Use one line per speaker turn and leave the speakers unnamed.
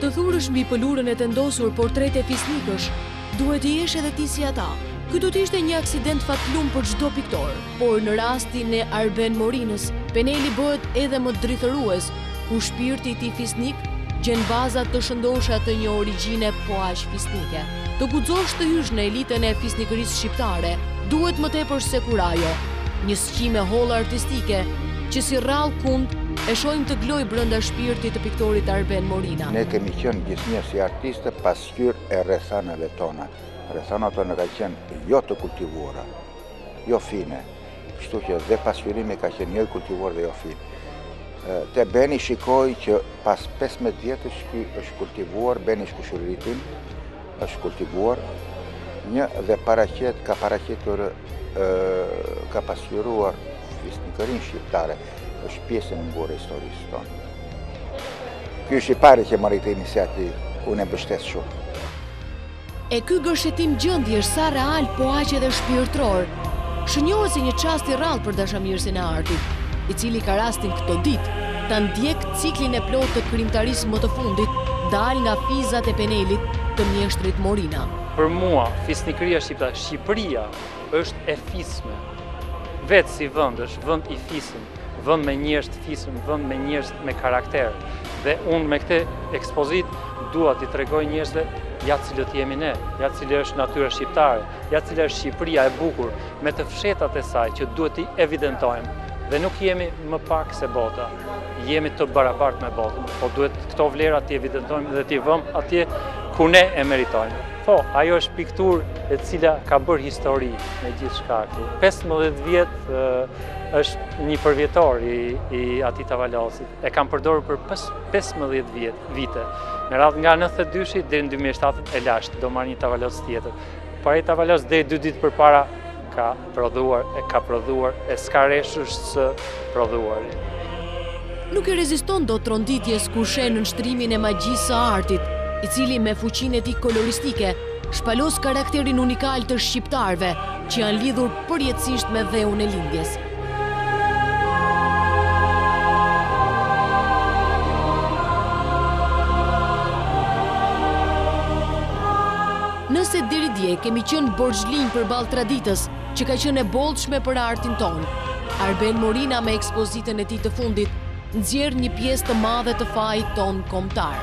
Të thurësh mbi pëlhurën e tendosur portrete fisnikësh, duhet të jesh edhe ti si ata. Ky do të ishte një aksident fatlum për çdo piktor, por në rastin e Arben Morinës, peneli bëhet edhe më drithërues, kur shpirti i tij fisnik gjen baza të shëndosha të një origjine po aq fisnike. Të guxosh të hysh në elitën e fisnikërisë shqiptare, duhet më tepër se kurajo. Një sqimë e hollë artistike, që si rrallëkund, e shohim të gëlojë brenda shpirtit të piktorit Arben Morina.
Ne kemi qenë gjithnjë si artistë pasqyrë e rrethanave tona. Rrethanat tona kanë qenë jo të kultivuara, jo fine. Kështu që dhe pasqyrimi ka qenë jo i kultivuar dhe jo fin. Te Beni shikoj që pas 15 vjetësh ky është kultivuar, Beni është kushëriri im, është kultivuar, një dhe paraqet, ka paraqitur, ka pasqyruar fisnikërinë shqiptare, është pjesë e munguar e historisë tonë. Ky është i pari që mori këtë inisiativë, unë e mbështes shumë.
E ky gërshetim gjendjesh sa real po aq edhe shpirtëror, shënjohet si një çast i rrallë për dashamirësin e artit, i cili ka rastin këto ditë ta ndjekë ciklin e plotë të krijimtarisë më të fundit dalë nga vizat e penelit të mjeshtrit Morina.
Për mua, fisnikëria shqiptare, Shqipëria është e fisme. Vetë si vend është vend i fisëm. vend me njerëz të fisëm, vend me njerëz me karakter. Dhe unë me këtë ekspozitë dua t'i tregoj njerëzve ja cilët jemi ne, ja cila është natyra shqiptare, ja cila është Shqipëria e bukur, me të fshehtat e saj që duhet t'i evidentojmë. Dhe nuk jemi më pak se bota, jemi të barabartë me botën, po duhet këto vlera t'i evidentojmë dhe t'i vëmë atje ku ne e meritojmë. Po, ajo është pikturë e cila ka bërë histori me gjithçka këtu. 15 vjet Është një përvjetor i atij tavolocit. E kam përdorur për 15 vite në radhë, nga 92-shi deri në 2007 e lashë, do marr një tavoloc tjetër. Por ai tavoloc deri dy ditë përpara ka prodhuar, e ka prodhuar, e s'ka reshtur së prodhuari.
Nuk i reziston dot tronditjes kur sheh nënshtrimin e magjisë së artit, i cili me fuqinë e tij koloristike, shpalos karakterin unikal të shqiptarëve, që janë lidhur përjetësisht me dheun e lindjes. Nëse deri dje kemi qenë borxhlinj përballë traditës që ka qenë e bollshme për artin tonë, Arben Morina me ekspozitën e tij të fundit nxjerr një pjesë të madhe të fajit tonë kombëtar.